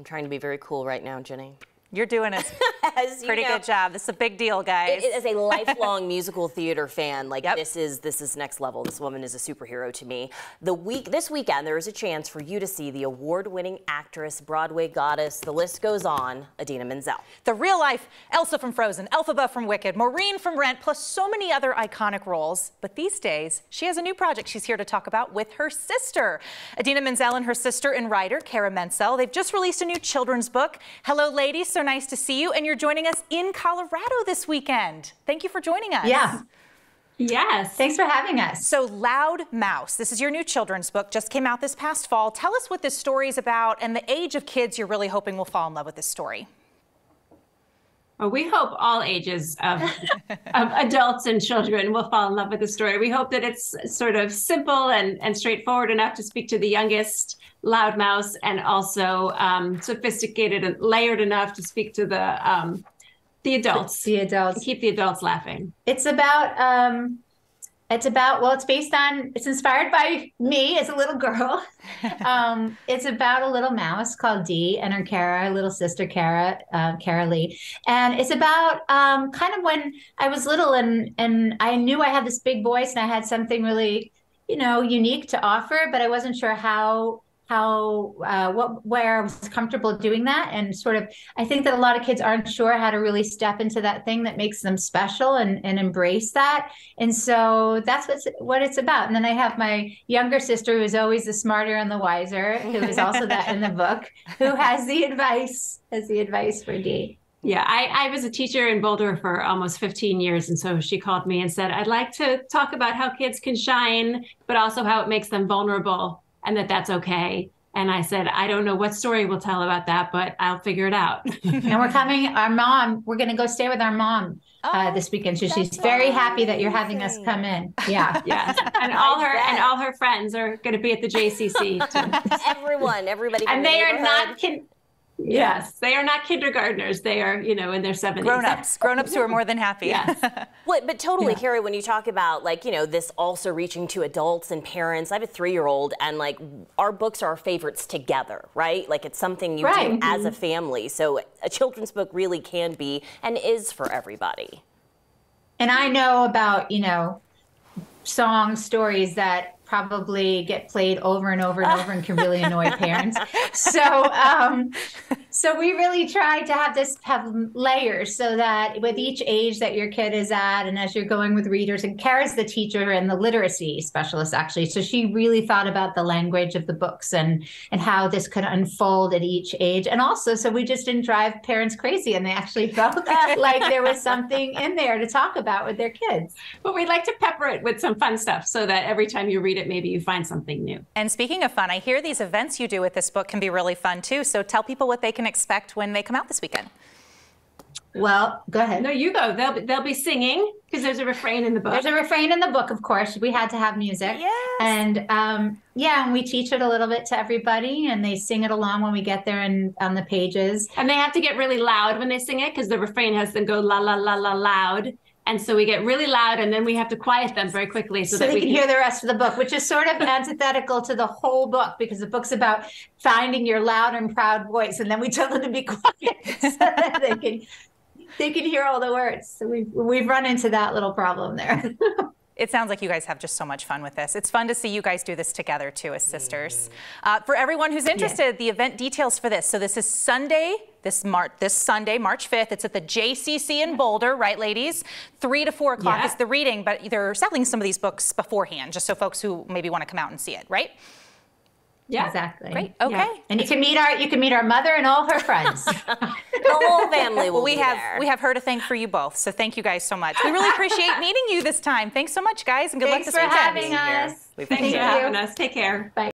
I'm trying to be very cool right now, Jenny. You're doing a pretty know, good job. This is a big deal, guys. As a lifelong musical theater fan, like Yep. this is this is next level. This woman is a superhero to me. The week this weekend there is a chance for you to see the award-winning actress, Broadway goddess, the list goes on, Idina Menzel. the real life Elsa from Frozen, Elphaba from Wicked, Maureen from Rent, plus so many other iconic roles. But these days, she has a new project she's here to talk about with her sister. Idina Menzel and her sister and writer, Cara Mentzel, they've just released a new children's book. Hello, ladies. So nice to see you. And you're joining us in Colorado this weekend. Thank you for joining us. Yeah. Yes. Thanks for having us. So, Loud Mouse, this is your new children's book, just came out this past fall. Tell us what this story is about and the age of kids you're really hoping will fall in love with this story. Well, we hope all ages of, of adults and children will fall in love with the story. We hope that it's sort of simple and, and straightforward enough to speak to the youngest loudmouse and also um, sophisticated and layered enough to speak to the um, the adults. The adults. Keep the adults laughing. It's about um it's about well it's based on it's inspired by me as a little girl. um it's about a little mouse called Dee and her Kara, little sister Kara, uh, Kara Lee. And it's about um kind of when I was little and and I knew I had this big voice and I had something really you know unique to offer but I wasn't sure how how uh, what where I was comfortable doing that and sort of I think that a lot of kids aren't sure how to really step into that thing that makes them special and, and embrace that and so that's what's what it's about and then I have my younger sister who is always the smarter and the wiser who is also that in the book who has the advice has the advice for Dee. Yeah, I, I was a teacher in Boulder for almost 15 years. And so she called me and said, I'd like to talk about how kids can shine, but also how it makes them vulnerable and that that's okay. And I said, I don't know what story we'll tell about that, but I'll figure it out. and we're coming our mom we're going to go stay with our mom uh, Oh, this weekend so she's that's very happy that you're having us come in yeah yes. And all her bet. and all her friends are going to be at the JCC. Everyone, everybody, and the they are not kin- Yes, they are not kindergartners. They are, you know, in their 70s. Grown-ups, grown-ups who are more than happy. Yes. Well, but totally, Yeah. Carrie, when you talk about like, you know, this also reaching to adults and parents, I have a three year old and like our books are our favorites together, right? Like it's something you Right. do as a family. So a children's book really can be and is for everybody. and I know about you know song stories that probably get played over and over and over and can really annoy parents. So um, so we really try to have this have layers so that with each age that your kid is at and as you're going with readers and Cara's the teacher and the literacy specialist actually so she really thought about the language of the books and and how this could unfold at each age and also so we just didn't drive parents crazy and they actually felt like there was something in there to talk about with their kids. But we'd like to pepper it with some fun stuff so that every time you read it, maybe you find something new. And speaking of fun, I hear these events you do with this book can be really fun too. So tell people what they can expect when they come out this weekend. Well, go ahead. No, you go. They'll be, they'll be singing because there's a refrain in the book. There's a refrain in the book, of course. We had to have music. Yes. And um, yeah, and we teach it a little bit to everybody, and they sing it along when we get there and on the pages. and they have to get really loud when they sing it because the refrain has them go la la la la loud. And so we get really loud and then we have to quiet them very quickly so, So, that they we can hear the rest of the book, which is sort of antithetical to the whole book because the book's about finding your loud and proud voice, and then we tell them to be quiet so that they can they can hear all the words. So we've we've run into that little problem there. It sounds like you guys have just so much fun with this. It's fun to see you guys do this together too as sisters. Uh, for everyone who's interested, the event details for this. So this is Sunday, this Mar- this Sunday, March 5th. It's at the JCC in Boulder, right, ladies? Three to four o'clock Yeah. is the reading, but they're selling some of these books beforehand, just so folks who maybe want to come out and see it, right? Yeah. exactly. Great. Okay. Yeah. And you can meet our you can meet our mother and all her friends. The whole family will we be have there. we have her to thank for you both. So thank you guys so much. We really appreciate meeting you this time. Thanks so much, guys, and good luck. Thanks luck for this weekend. having us. We Thanks for having us. Take care. Bye.